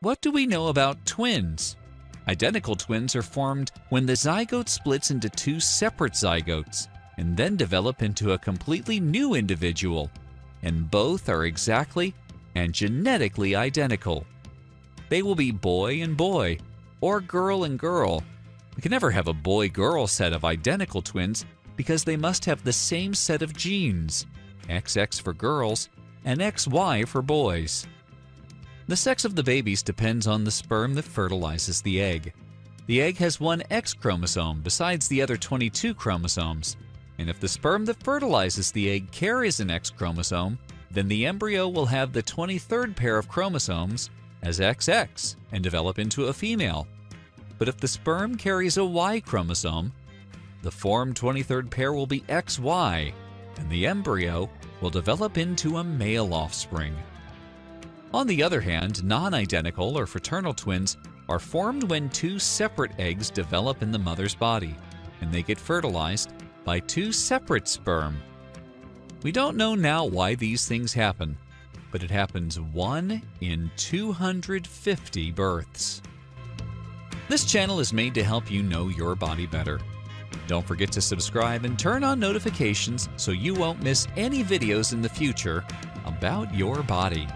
What do we know about twins? Identical twins are formed when the zygote splits into two separate zygotes and then develop into a completely new individual, and both are exactly and genetically identical. They will be boy and boy, or girl and girl. We can never have a boy girl set of identical twins because they must have the same set of genes XX for girls and XY for boys. The sex of the babies depends on the sperm that fertilizes the egg. The egg has one X chromosome besides the other 22 chromosomes, and if the sperm that fertilizes the egg carries an X chromosome, then the embryo will have the 23rd pair of chromosomes as XX and develop into a female. But if the sperm carries a Y chromosome, the formed 23rd pair will be XY, and the embryo will develop into a male offspring. On the other hand, non identical or fraternal twins are formed when two separate eggs develop in the mother's body, and they get fertilized by two separate sperm. We don't know now why these things happen, but it happens 1 in 250 births. This channel is made to help you know your body better. Don't forget to subscribe and turn on notifications so you won't miss any videos in the future about your body.